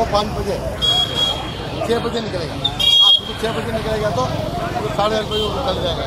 सुबह पाँच बजे छः बजे निकलेगा। आप सुबह छः बजे निकलेगा तो साढ़े आठ बजे निकल जाएगा।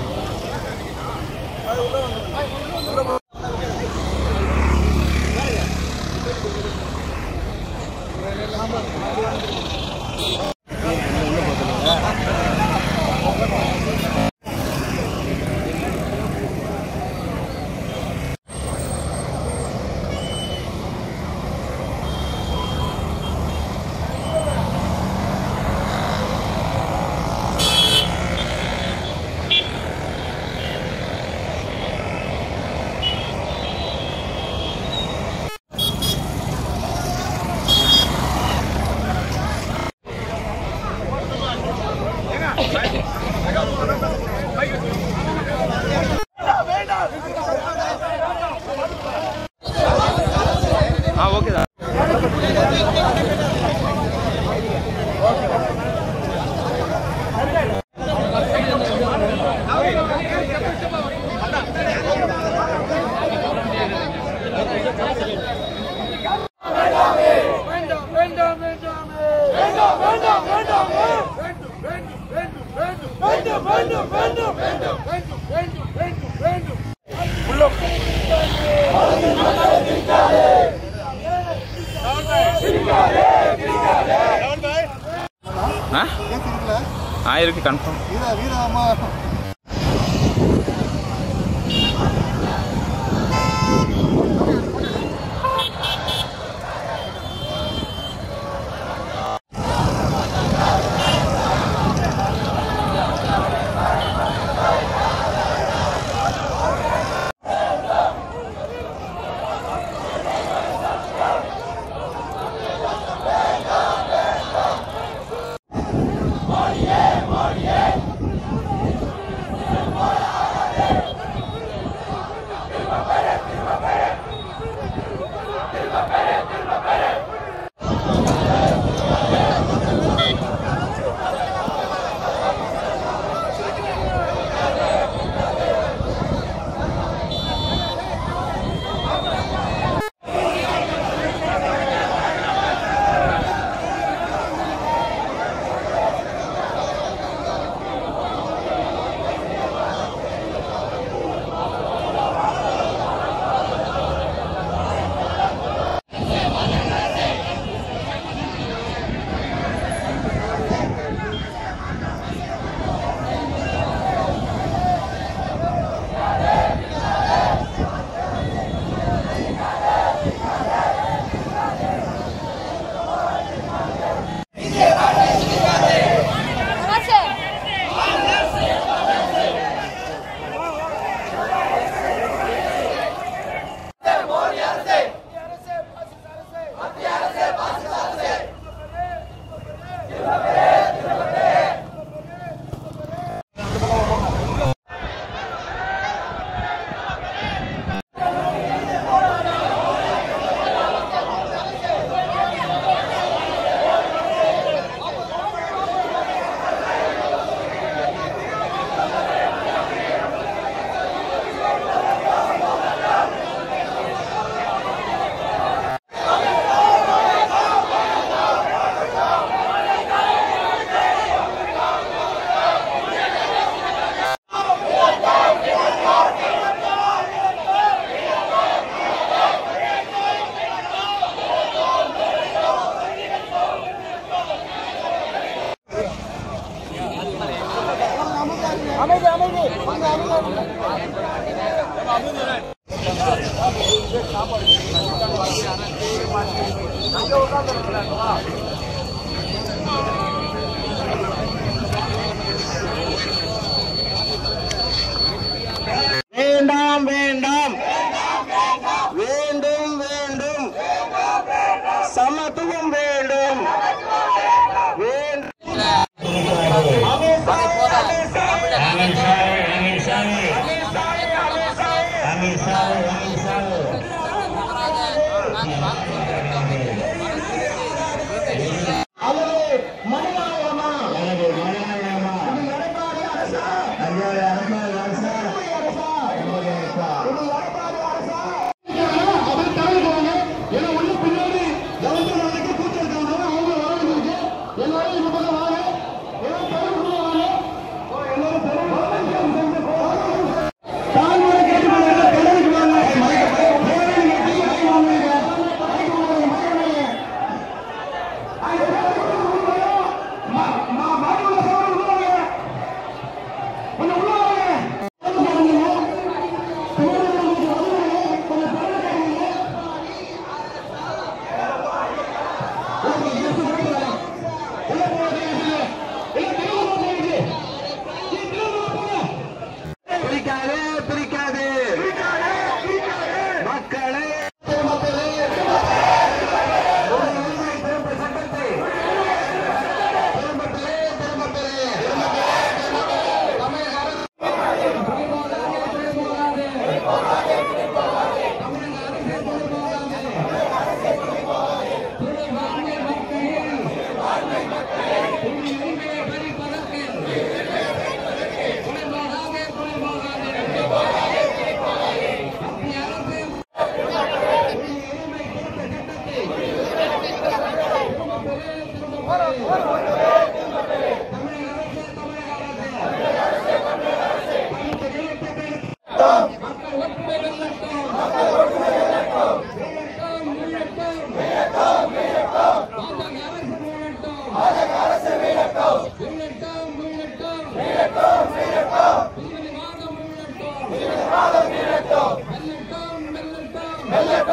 ஆ இருக்கு confirm Allah'ım. Allora, allora.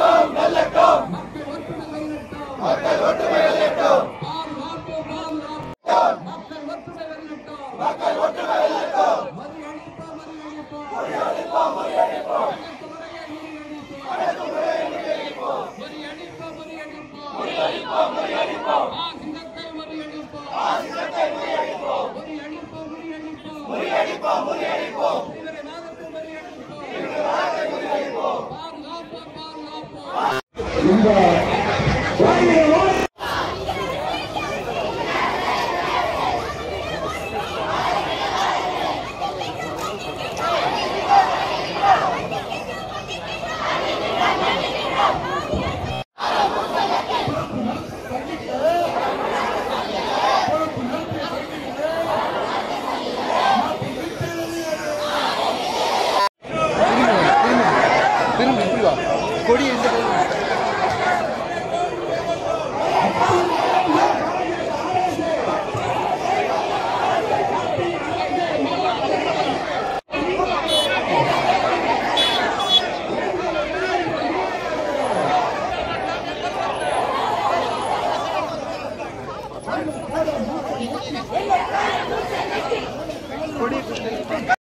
Come